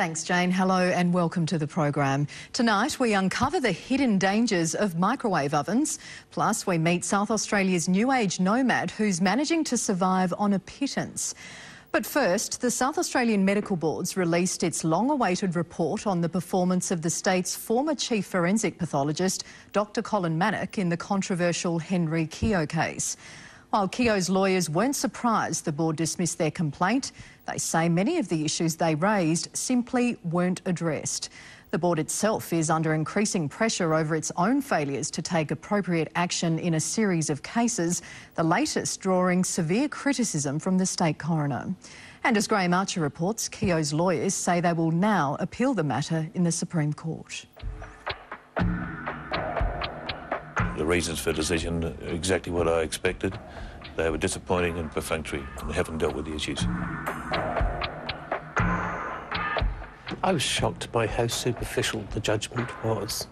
Thanks, Jane. Hello and welcome to the program. Tonight, we uncover the hidden dangers of microwave ovens. Plus, we meet South Australia's new age nomad who's managing to survive on a pittance. But first, the South Australian Medical Board's released its long awaited report on the performance of the state's former chief forensic pathologist, Dr. Colin Manock, in the controversial Henry Keogh case. While Keogh's lawyers weren't surprised the board dismissed their complaint, they say many of the issues they raised simply weren't addressed. The board itself is under increasing pressure over its own failures to take appropriate action in a series of cases, the latest drawing severe criticism from the state coroner. And as Graham Archer reports, Keogh's lawyers say they will now appeal the matter in the Supreme Court. The reasons for the decision are exactly what I expected. They were disappointing and perfunctory, and they haven't dealt with the issues. I was shocked by how superficial the judgment was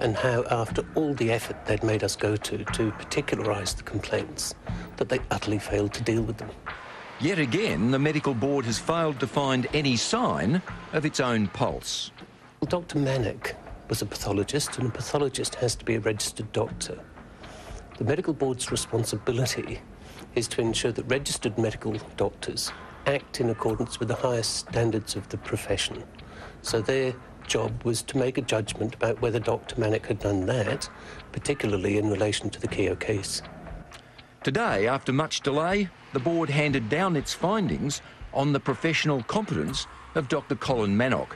and how, after all the effort they'd made us go to to particularise the complaints, that they utterly failed to deal with them. Yet again, the medical board has failed to find any sign of its own pulse. Well, Dr. Manock was a pathologist, and a pathologist has to be a registered doctor. The medical board's responsibility is to ensure that registered medical doctors act in accordance with the highest standards of the profession. So their job was to make a judgment about whether Dr. Manock had done that, particularly in relation to the Keogh case. Today, after much delay, the board handed down its findings on the professional competence of Dr. Colin Manock,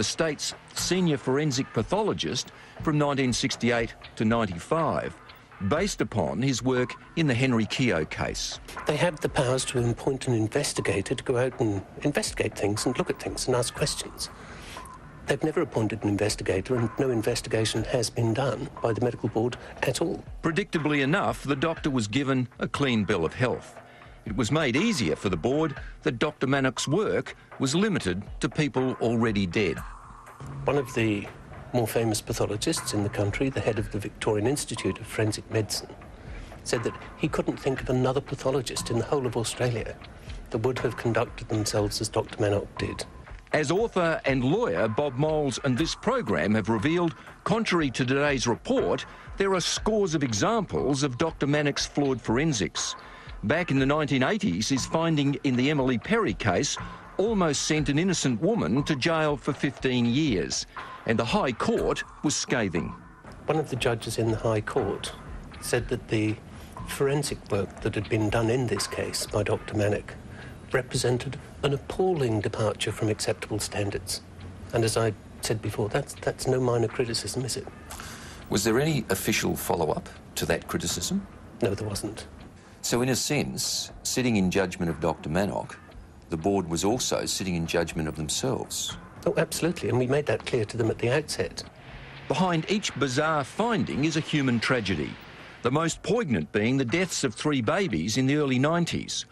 the state's senior forensic pathologist from 1968 to 95, based upon his work in the Henry Keogh case. They have the powers to appoint an investigator to go out and investigate things and look at things and ask questions. They've never appointed an investigator, and no investigation has been done by the medical board at all. Predictably enough, the doctor was given a clean bill of health. It was made easier for the board that Dr. Manock's work was limited to people already dead. One of the more famous pathologists in the country, the head of the Victorian Institute of Forensic Medicine, said that he couldn't think of another pathologist in the whole of Australia that would have conducted themselves as Dr. Manock did. As author and lawyer Bob Moles and this program have revealed, contrary to today's report, there are scores of examples of Dr. Manock's flawed forensics. Back in the 1980s, his finding in the Emily Perry case almost sent an innocent woman to jail for 15 years, and the High Court was scathing. One of the judges in the High Court said that the forensic work that had been done in this case by Dr. Manock represented an appalling departure from acceptable standards. And as I said before, that's, that's no minor criticism, is it? Was there any official follow up to that criticism? No, there wasn't. So, in a sense, sitting in judgment of Dr. Manock, the board was also sitting in judgment of themselves. Oh, absolutely, and we made that clear to them at the outset. Behind each bizarre finding is a human tragedy, the most poignant being the deaths of three babies in the early 90s.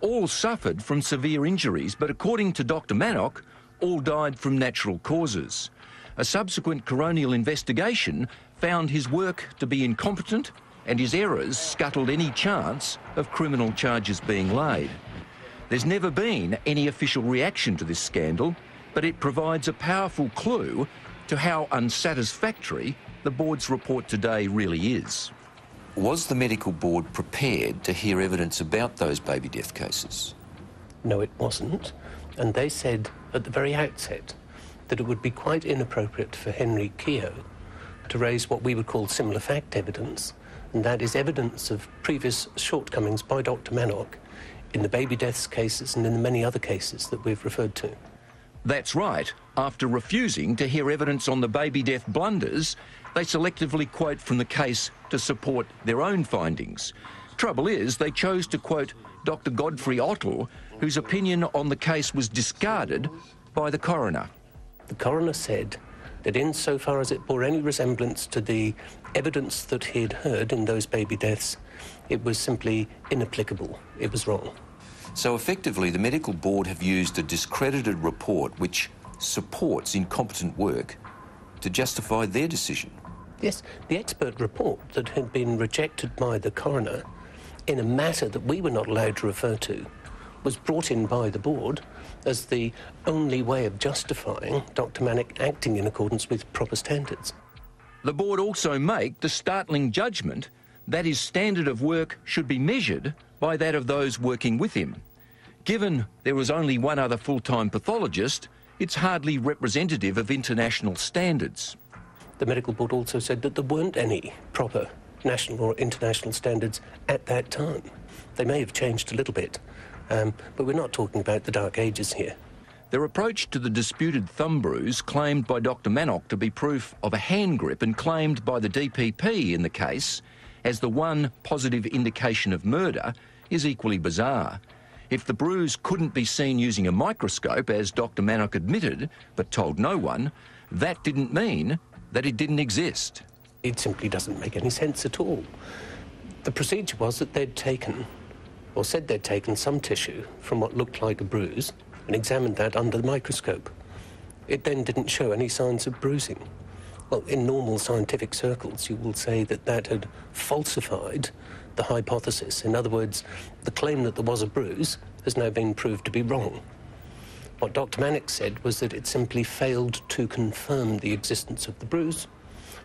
All suffered from severe injuries, but according to Dr. Manock, all died from natural causes. A subsequent coronial investigation found his work to be incompetent and his errors scuttled any chance of criminal charges being laid. There's never been any official reaction to this scandal, but it provides a powerful clue to how unsatisfactory the board's report today really is. Was the medical board prepared to hear evidence about those baby death cases? No, it wasn't. And they said at the very outset that it would be quite inappropriate for Henry Keogh to raise what we would call similar fact evidence and that is evidence of previous shortcomings by Dr. Manock in the baby deaths cases and in the many other cases that we've referred to. That's right. After refusing to hear evidence on the baby death blunders, they selectively quote from the case to support their own findings. Trouble is, they chose to quote Dr. Godfrey Oettle, whose opinion on the case was discarded by the coroner. The coroner said that insofar as it bore any resemblance to the evidence that he had heard in those baby deaths, it was simply inapplicable. It was wrong. So effectively, the medical board have used a discredited report which supports incompetent work to justify their decision. Yes, the expert report that had been rejected by the coroner in a matter that we were not allowed to refer to was brought in by the board as the only way of justifying Dr. Manock acting in accordance with proper standards. The board also make the startling judgment that his standard of work should be measured by that of those working with him. Given there was only one other full-time pathologist, it's hardly representative of international standards. The medical board also said that there weren't any proper national or international standards at that time. They may have changed a little bit, um, but we're not talking about the dark ages here. Their approach to the disputed thumb bruise, claimed by Dr Manock to be proof of a hand grip and claimed by the DPP in the case as the one positive indication of murder, is equally bizarre. If the bruise couldn't be seen using a microscope, as Dr Manock admitted, but told no one, that didn't mean that it didn't exist. It simply doesn't make any sense at all. The procedure was that they'd taken, or said they'd taken, some tissue from what looked like a bruise and examined that under the microscope. It then didn't show any signs of bruising. Well, in normal scientific circles, you will say that that had falsified the hypothesis. In other words, the claim that there was a bruise has now been proved to be wrong. What Dr. Manock said was that it simply failed to confirm the existence of the bruise,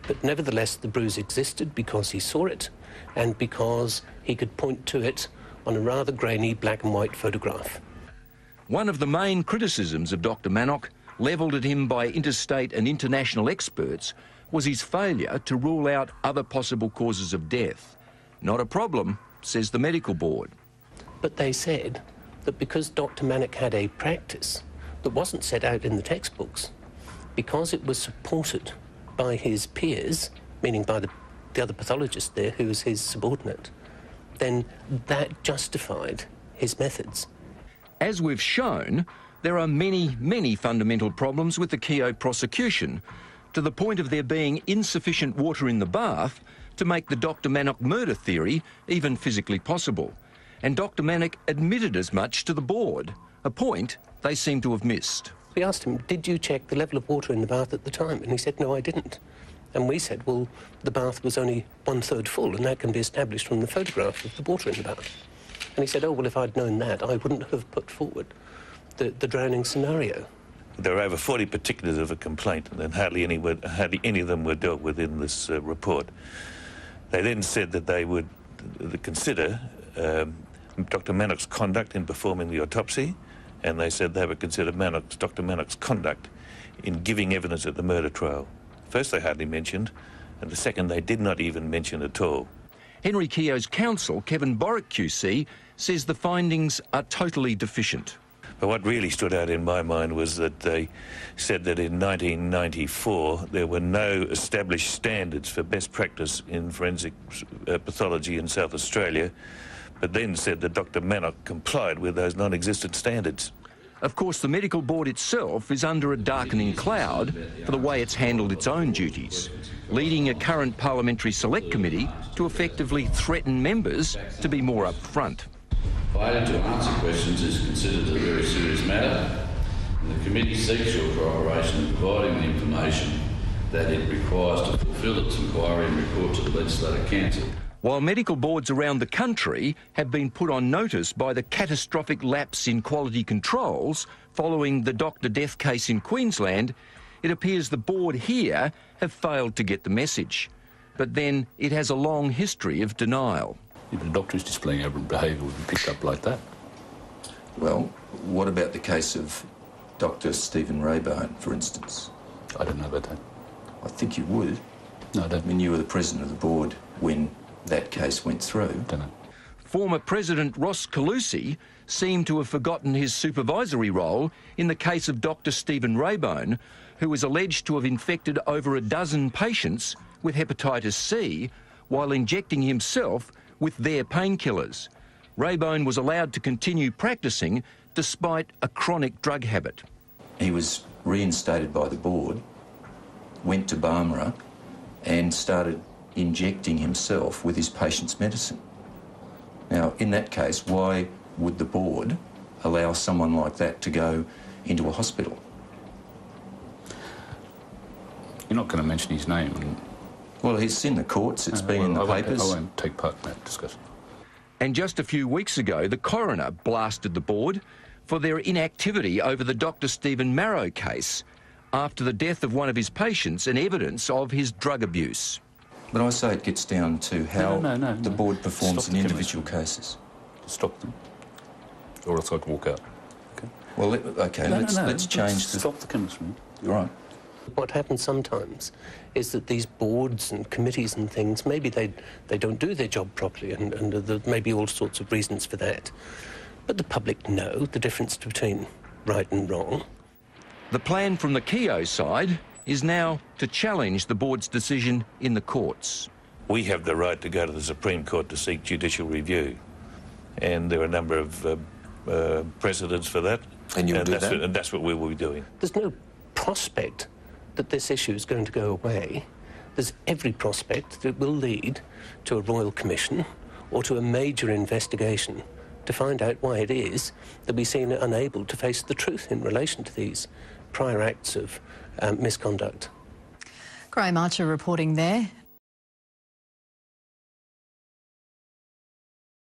but nevertheless the bruise existed because he saw it and because he could point to it on a rather grainy black and white photograph. One of the main criticisms of Dr Manock, levelled at him by interstate and international experts, was his failure to rule out other possible causes of death. Not a problem, says the medical board. But they said that because Dr. Manock had a practice that wasn't set out in the textbooks, because it was supported by his peers, meaning by the, the other pathologist there who was his subordinate, then that justified his methods. As we've shown, there are many, many fundamental problems with the Keogh prosecution, to the point of there being insufficient water in the bath to make the Dr. Manock murder theory even physically possible. And Dr. Manock admitted as much to the board, a point they seem to have missed. We asked him, Did you check the level of water in the bath at the time? And he said, No, I didn't. And we said, Well, the bath was only one third full, and that can be established from the photograph of the water in the bath. And he said, Oh, well, if I'd known that, I wouldn't have put forward the, the drowning scenario. There are over 40 particulars of a complaint, and hardly any, were, hardly any of them were dealt with in this uh, report. They then said that they would consider um, Dr. Manock's conduct in performing the autopsy, and they said they would consider Dr. Manock's conduct in giving evidence at the murder trial. First, they hardly mentioned, and the second, they did not even mention at all. Henry Keogh's counsel, Kevin Borick QC, says the findings are totally deficient. But what really stood out in my mind was that they said that in 1994 there were no established standards for best practice in forensic uh, pathology in South Australia, but then said that Dr. Manock complied with those non existent standards. Of course, the medical board itself is under a darkening cloud for the way it's handled its own duties, leading a current parliamentary select committee to effectively threaten members to be more upfront. Failure to answer questions is considered a very serious matter, and the committee seeks your cooperation in providing the information that it requires to fulfil its inquiry and report to the Legislative Council. While medical boards around the country have been put on notice by the catastrophic lapse in quality controls following the doctor death case in Queensland, it appears the board here have failed to get the message. But then it has a long history of denial. Even a doctor is displaying aberrant behaviour would be picked up like that. Well, what about the case of Dr. Stephen Raybone, for instance? I don't know about that. I think you would. No, I don't. I mean, you were the president of the board when that case went through. Don't know. Former President Ross Kalucy seemed to have forgotten his supervisory role in the case of Dr. Stephen Raybone, who was alleged to have infected over a dozen patients with hepatitis C while injecting himself with their painkillers. Raybone was allowed to continue practicing despite a chronic drug habit. He was reinstated by the board, went to Barmera, and started injecting himself with his patient's medicine. Now, in that case, why would the board allow someone like that to go into a hospital? You're not going to mention his name. And, Well, he's in the courts, it's uh, been in the I won't- papers. I won't take part in that discussion. And just a few weeks ago, the coroner blasted the board for their inactivity over the Dr. Stephen Marrow case after the death of one of his patients and evidence of his drug abuse. But I say it gets down to how no, no, the no. board performs Stop in the individual cases. Stop them. Or else I can walk out. Okay. Well, let, okay, No, let's, no, no. let's change the... Stop the chemistry. All right. What happens sometimes is that these boards and committees and things, maybe they, they don't do their job properly, and, and there may be all sorts of reasons for that. But the public know the difference between right and wrong. The plan from the Keogh side is now to challenge the board's decision in the courts. We have the right to go to the Supreme Court to seek judicial review. And there are a number of uh, uh, precedents for that. And you'll do that's that? What, and that's what we will be doing. There's no prospect that this issue is going to go away. There's every prospect that it will lead to a royal commission or to a major investigation to find out why it is that we seem unable to face the truth in relation to these prior acts of um, misconduct. Graham Archer reporting there.